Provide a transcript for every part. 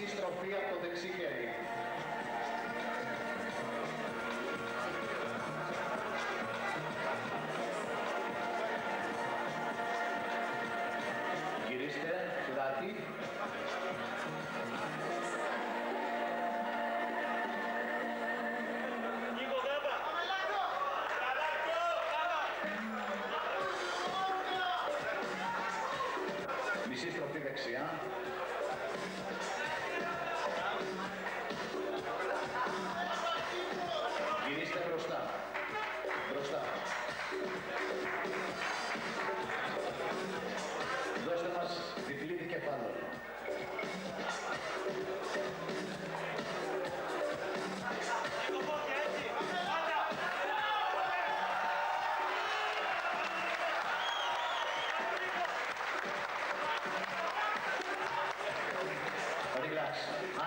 Μισή στροφή από το δεξί χέρι. Γυρίστε, πλάτη. Νίκο Γάμπα. Μισή στροφή δεξιά.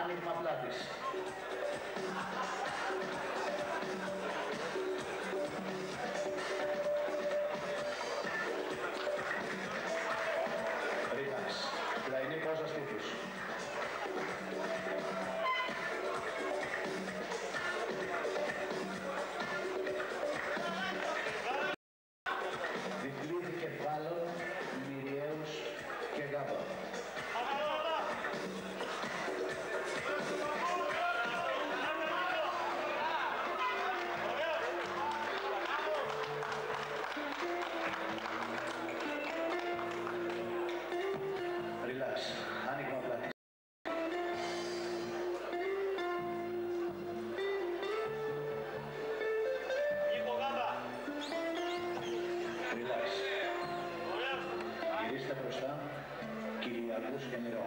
Άνοιγμα πλάτης. Relax. Πλαϊνή πόσα στήθους. Διπλή δικεφάλαιο, μυριαίους και γάμπα. Γυρίστε μπροστά. Κυριακούς και νερό.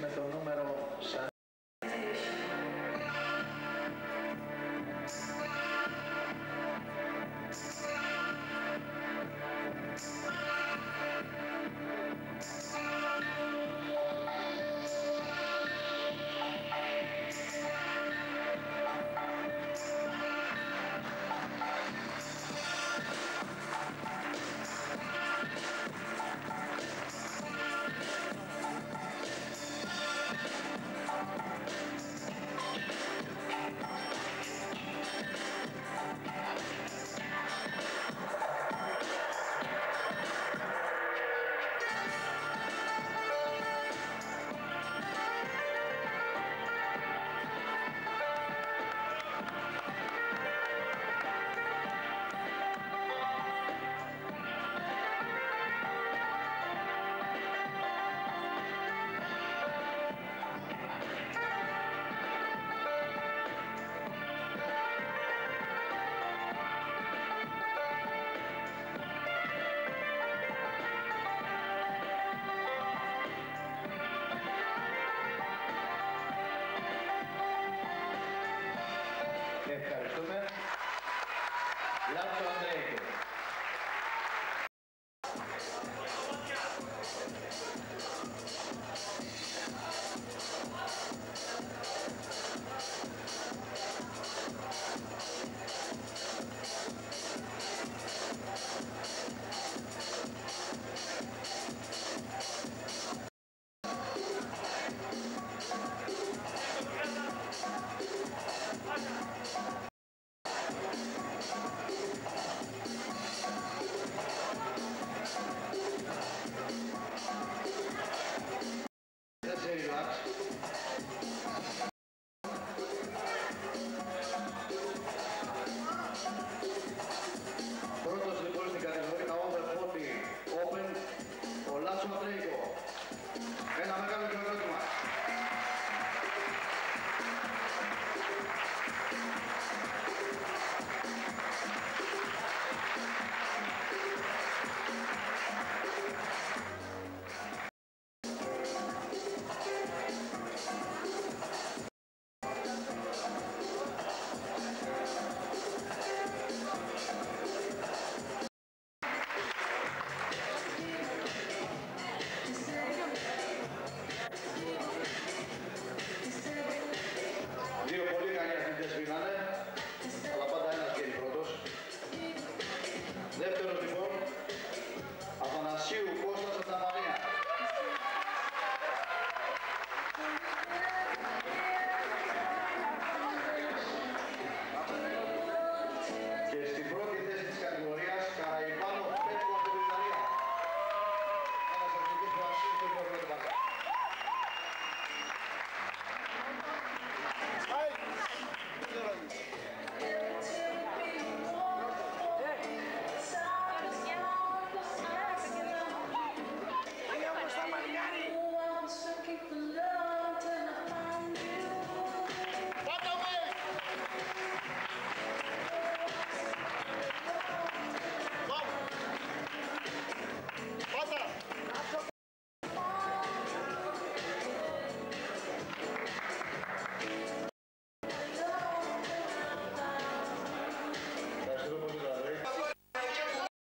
Με το νούμερο 40.